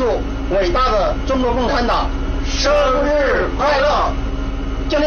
祝伟大的中国共产党生日快乐敬礼